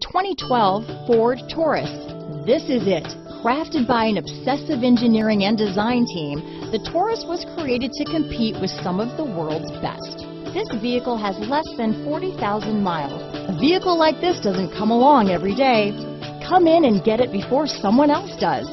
2012 Ford Taurus. This is it. Crafted by an obsessive engineering and design team, the Taurus was created to compete with some of the world's best. This vehicle has less than 40,000 miles. A vehicle like this doesn't come along every day. Come in and get it before someone else does.